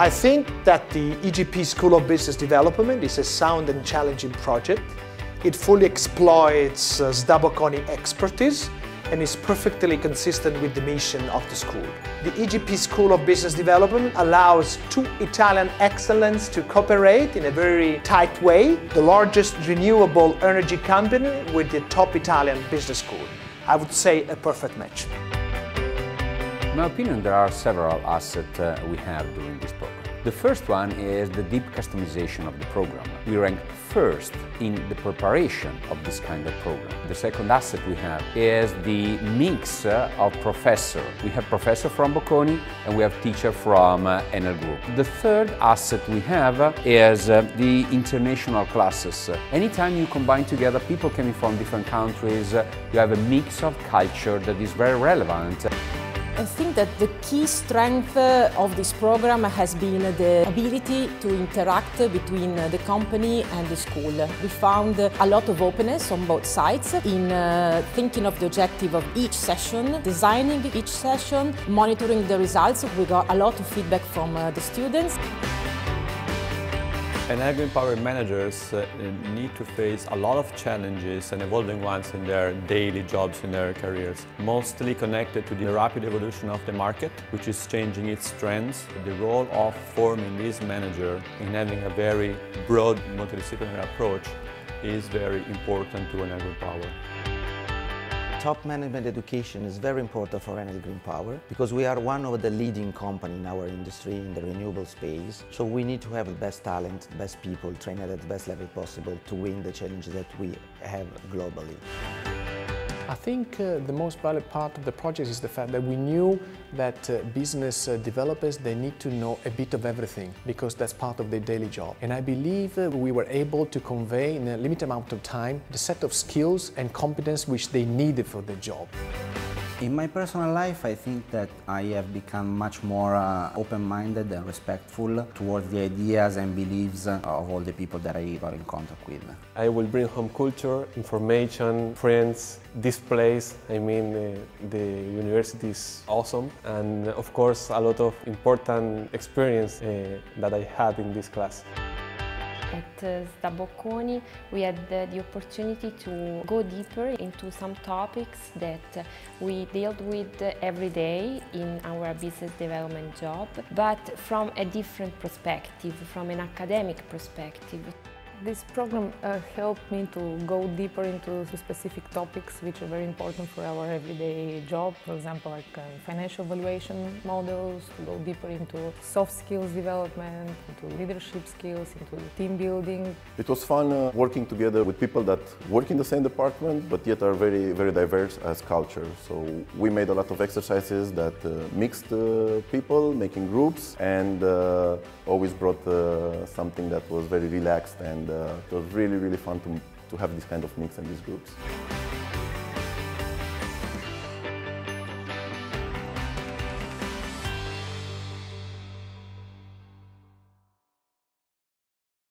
I think that the EGP School of Business Development is a sound and challenging project. It fully exploits uh, SDA expertise and is perfectly consistent with the mission of the school. The EGP School of Business Development allows two Italian excellence to cooperate in a very tight way, the largest renewable energy company with the top Italian business school. I would say a perfect match. In my opinion, there are several assets uh, we have during this program. The first one is the deep customization of the program. We rank first in the preparation of this kind of program. The second asset we have is the mix uh, of professor. We have professor from Bocconi and we have teacher from uh, Enel Group. The third asset we have uh, is the international classes. Anytime you combine together people coming from different countries, you have a mix of culture that is very relevant. I think that the key strength uh, of this program has been the ability to interact between uh, the company and the school. We found a lot of openness on both sides in uh, thinking of the objective of each session, designing each session, monitoring the results. We got a lot of feedback from the students. Green Power managers uh, need to face a lot of challenges and evolving ones in their daily jobs, in their careers, mostly connected to the rapid evolution of the market, which is changing its trends. The role of forming this manager in having a very broad multidisciplinary approach is very important to Green Power. Top management education is very important for Enel Green Power because we are one of the leading company in our industry in the renewable space. So we need to have the best talent, best people, trained at the best level possible to win the challenges that we have globally. I think uh, the most valuable part of the project is the fact that we knew that uh, business uh, developers, they need to know a bit of everything because that's part of their daily job. And I believe uh, we were able to convey in a limited amount of time the set of skills and competence which they needed for their job. In my personal life, I think that I have become much more uh, open-minded and respectful towards the ideas and beliefs of all the people that I got in contact with. I will bring home culture, information, friends, this place. I mean, uh, the university is awesome and of course a lot of important experience uh, that I had in this class. At uh, SDA we had the opportunity to go deeper into some topics that we dealt with every day in our business development job, but from a different perspective, from an academic perspective. This program uh, helped me to go deeper into specific topics which are very important for our everyday job. For example, like uh, financial valuation models, to go deeper into soft skills development, into leadership skills, into team building. It was fun uh, working together with people that work in the same department but yet are very, very diverse as culture. So we made a lot of exercises that uh, mixed uh, people, making groups, and uh, always brought something that was very relaxed and uh, it was really, really fun to, to have this kind of mix and these groups.